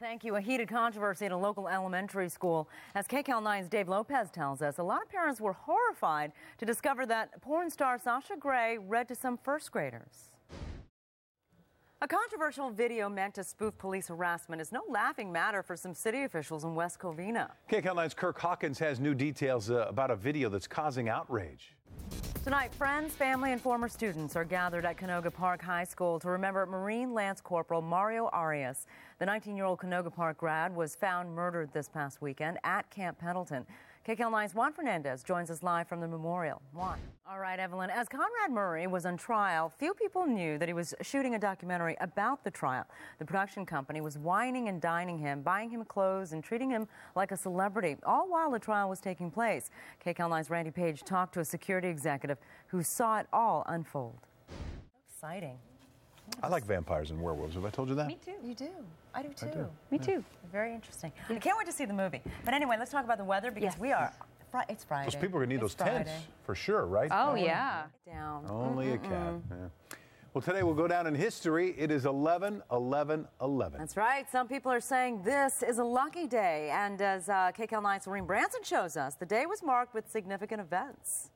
Thank you. A heated controversy at a local elementary school. As KCAL 9's Dave Lopez tells us, a lot of parents were horrified to discover that porn star Sasha Grey read to some first graders. A controversial video meant to spoof police harassment is no laughing matter for some city officials in West Covina. KCAL 9's Kirk Hawkins has new details uh, about a video that's causing outrage. Tonight, friends, family, and former students are gathered at Canoga Park High School to remember Marine Lance Corporal Mario Arias. The 19 year old Canoga Park grad was found murdered this past weekend at Camp Pendleton. KCAL 9's Juan Fernandez joins us live from the memorial. Juan. All right, Evelyn. As Conrad Murray was on trial, few people knew that he was shooting a documentary about the trial. The production company was wining and dining him, buying him clothes, and treating him like a celebrity, all while the trial was taking place. KCAL 9's Randy Page talked to a security executive who saw it all unfold. Exciting. I like vampires and werewolves. Have I told you that? Me too. You do. I do too. do. Me too. Very interesting. I can't wait to see the movie. But anyway, let's talk about the weather because Yes. we are. Fri- It's Friday. Those people are going to need It's those tents for sure, right? Oh, yeah. Down. Only a cat. Yeah. Well, today we'll go down in history. It is 11 11 11. That's right. Some people are saying this is a lucky day. And as uh, KCAL 9's Serene Branson shows us, the day was marked with significant events.